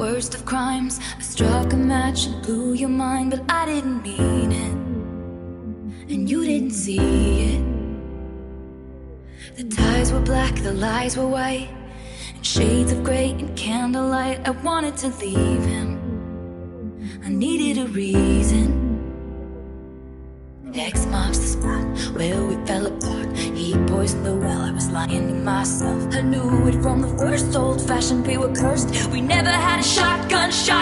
worst of crimes. I struck a match and blew your mind, but I didn't mean it. And you didn't see it. The ties were black, the lies were white. In shades of gray and candlelight, I wanted to leave him. I needed a reason. X marks the spot where we fell apart. Poisoned the well, I was lying to myself. I knew it from the first old fashioned, we were cursed. We never had a shotgun shot